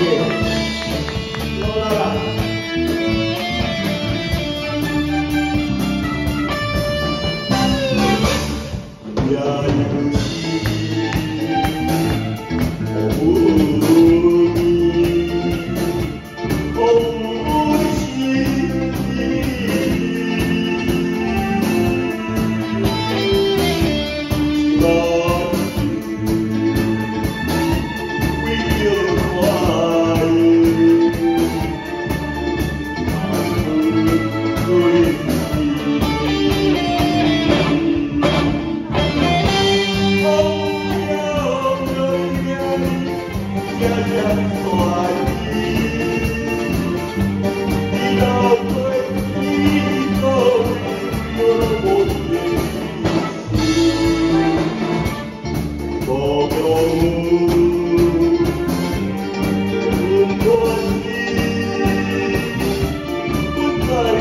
Yeah, yeah.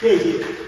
谢谢。